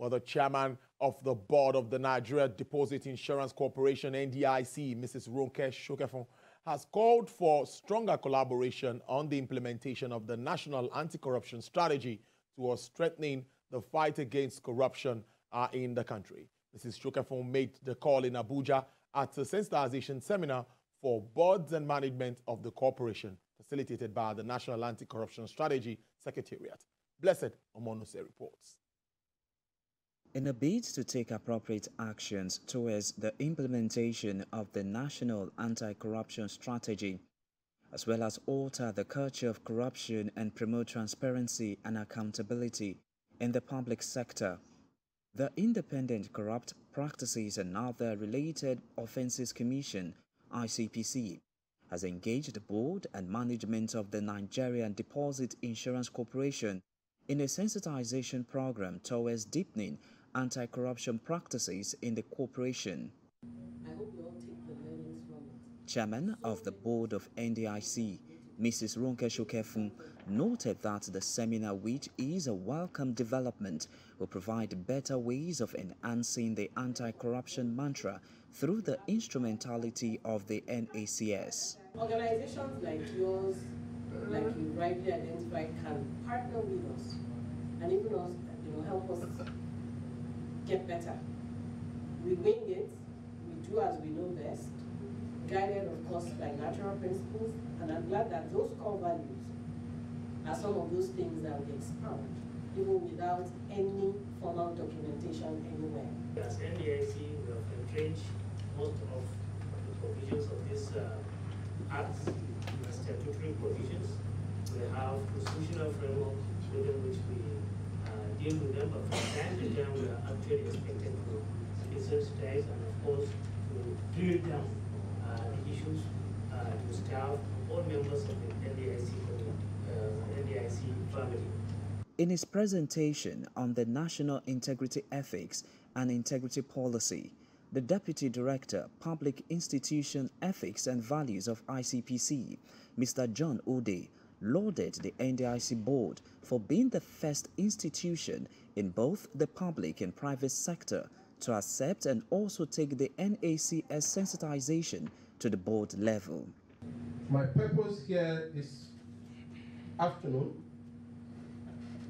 Well, the chairman of the board of the Nigeria Deposit Insurance Corporation, NDIC, Mrs. Ronke Sokefun, has called for stronger collaboration on the implementation of the National Anti-Corruption Strategy towards strengthening the fight against corruption uh, in the country. Mrs. Sokefun made the call in Abuja at a sensitization seminar for boards and management of the corporation, facilitated by the National Anti-Corruption Strategy Secretariat. Blessed Omonose reports. In a bid to take appropriate actions towards the implementation of the National Anti-Corruption Strategy, as well as alter the culture of corruption and promote transparency and accountability in the public sector, the Independent Corrupt Practices and Other Related Offences Commission, ICPC, has engaged the board and management of the Nigerian Deposit Insurance Corporation in a sensitization program towards deepening anti-corruption practices in the corporation. Chairman of the board of NDIC, Mrs. Ronke Sokefun, noted that the seminar, which is a welcome development, will provide better ways of enhancing the anti-corruption mantra through the instrumentality of the NACS. Organizations like yours, like you rightly identified, can partner with us and even us, you know, help us get better. We wing it, we do as we know best, guided of course by natural principles, and I'm glad that those core values are some of those things that we expound, even without any formal documentation anywhere. As NDIC, we have entrenched most of the provisions of this uh, act statutory provisions. We have constitutional framework within which we deal with them, but from time to time we are actually expected to sensitized and of course to drill down uh, the issues uh, to staff, all members of the NDIC, uh, NDIC family. In his presentation on the National Integrity Ethics and Integrity Policy, the Deputy Director, Public Institution Ethics and Values of ICPC, Mr. John Ode, lauded the NDIC board for being the first institution in both the public and private sector to accept and also take the NACS sensitization to the board level. My purpose here this afternoon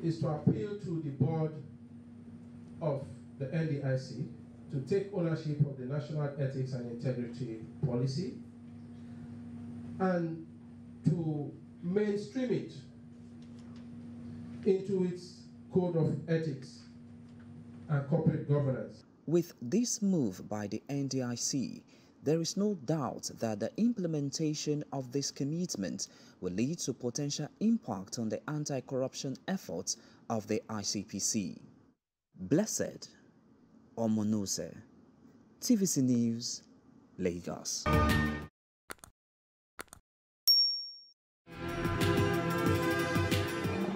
is to appeal to the board of the NDIC to take ownership of the National Ethics and Integrity Policy and to mainstream it into its code of ethics and corporate governance. With this move by the NDIC, there is no doubt that the implementation of this commitment will lead to potential impact on the anti-corruption efforts of the ICPC. Blessed Omonose, TVC News, Lagos.